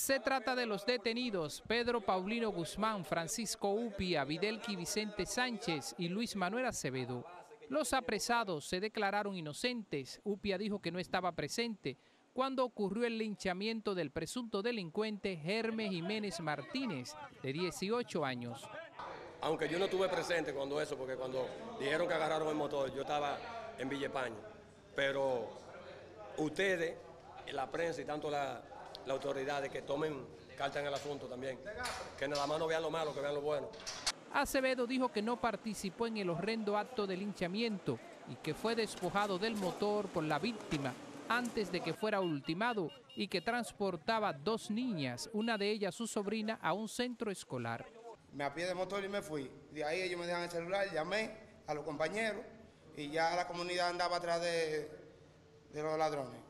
Se trata de los detenidos Pedro Paulino Guzmán, Francisco Upia, Videlki Vicente Sánchez y Luis Manuel Acevedo. Los apresados se declararon inocentes. Upia dijo que no estaba presente cuando ocurrió el linchamiento del presunto delincuente Hermes Jiménez Martínez, de 18 años. Aunque yo no estuve presente cuando eso, porque cuando dijeron que agarraron el motor, yo estaba en Villepaño. Pero ustedes, la prensa y tanto la, la autoridad, de que tomen carta en el asunto también. Que nada más no vean lo malo, que vean lo bueno. Acevedo dijo que no participó en el horrendo acto de linchamiento y que fue despojado del motor por la víctima antes de que fuera ultimado y que transportaba dos niñas, una de ellas su sobrina, a un centro escolar. Me apié de motor y me fui. De ahí ellos me dejan el celular, llamé a los compañeros y ya la comunidad andaba atrás de, de los ladrones.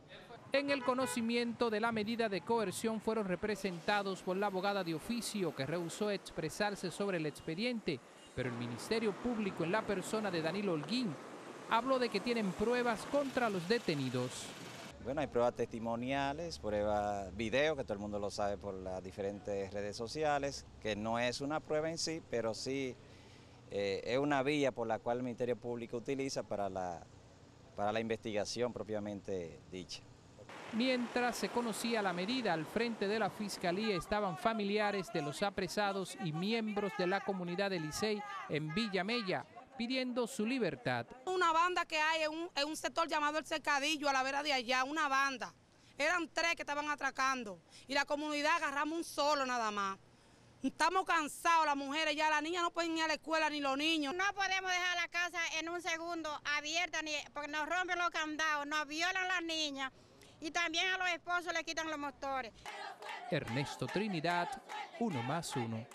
En el conocimiento de la medida de coerción fueron representados por la abogada de oficio que rehusó expresarse sobre el expediente, pero el Ministerio Público en la persona de Danilo Holguín habló de que tienen pruebas contra los detenidos. Bueno, hay pruebas testimoniales, pruebas video, que todo el mundo lo sabe por las diferentes redes sociales, que no es una prueba en sí, pero sí eh, es una vía por la cual el Ministerio Público utiliza para la, para la investigación propiamente dicha. Mientras se conocía la medida, al frente de la Fiscalía estaban familiares de los apresados y miembros de la comunidad de Licey en Villa Mella, pidiendo su libertad. Una banda que hay en un, en un sector llamado El Cercadillo, a la vera de allá, una banda. Eran tres que estaban atracando y la comunidad agarramos un solo nada más. Estamos cansados, las mujeres ya, las niñas no pueden ir a la escuela ni los niños. No podemos dejar la casa en un segundo abierta ni, porque nos rompen los candados, nos violan las niñas y también a los esposos le quitan los motores. Ernesto Trinidad, uno más uno.